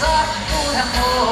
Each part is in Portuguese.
só por amor.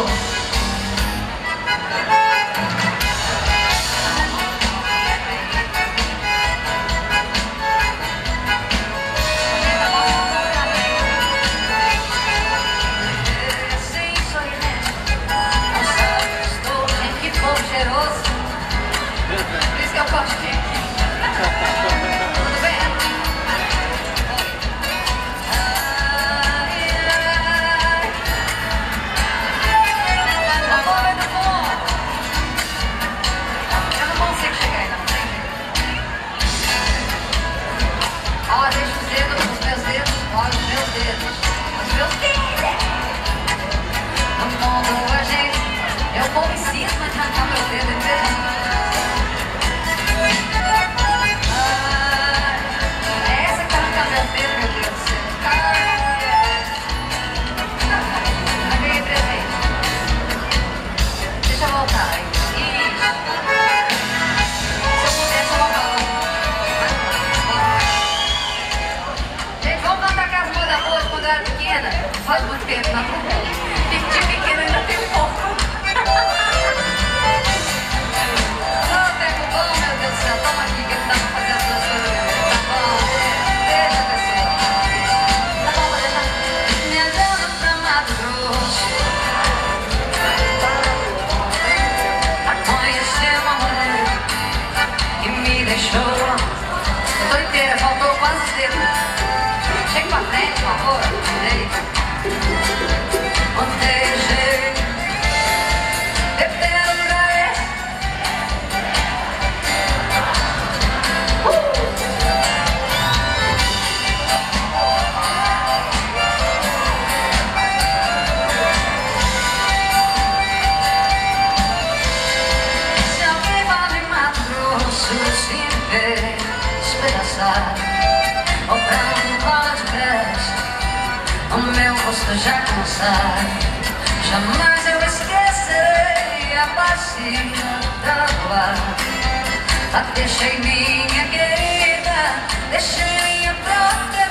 Amor, hoje eu vou em cima cantar pra você. peso na favela. O Ou pra um cola de O meu rosto já cansar Jamais eu esquecerei a batida da lua. Até deixei minha querida Deixei minha própria